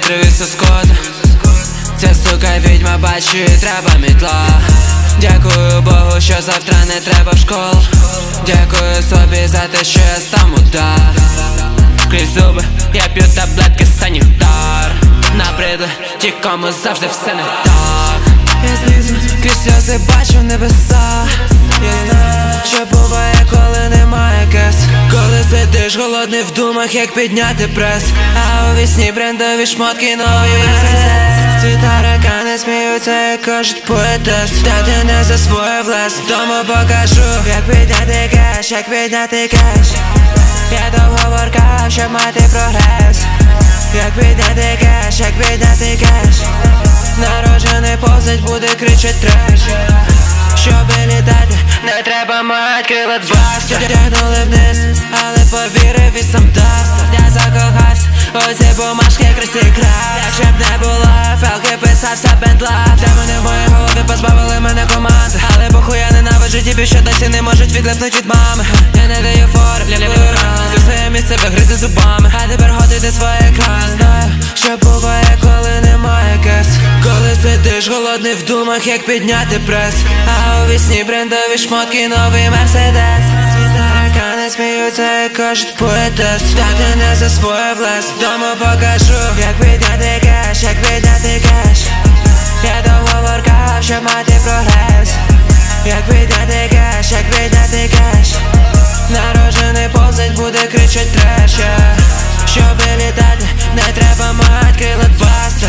вітри від соскота Ця сука відьма бачить, треба мітла. Дякую Богу, що завтра не треба в школу Дякую собі за те, що я став мудак Крізь зуби, я п'ю таблетки санітар. Набридли ті, кому завжди все не так. Я знизу крізь сльози бачу небеса Коли голодний в думах, як підняти прес. А уві сні брендові шмотки нові ці таракани сміються і кажуть поетес. Та ти не засвоїв лес, тому покажу Як підняти кеш, як підняти кеш. Я довго воркав, щоб мати прогрес. Як підняти кеш, як підняти кеш. Народжений повзать буде кричать треш. Щоб літати, не треба мать два Тягнули вниз, але повірив і сам даст Я закохався, оці бумажки красі крав Якщо б не було, фелки писався бендла. Демони в моїй голові позбавили мене команди. Але похуй я ненавиджу ті, що досі не можуть відлипнути від мами. Я не даю фор, лівлю ран Зі своє місце вигризи зубами сидиш голодний в думах, як підняти прес. А уві сні брендові шмотки, новий мерседес. Таракани сміються і кажуть поетес. Та ти не засвоїв лес, тому покажу Як підняти кеш, як підняти кеш. Я довго воркав, щоб мати прогрес. Як підняти кеш, як підняти кеш. Народжений повзать буде кричать треш yeah. Щоб літати, не треба мать крила дваста